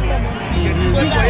六个月。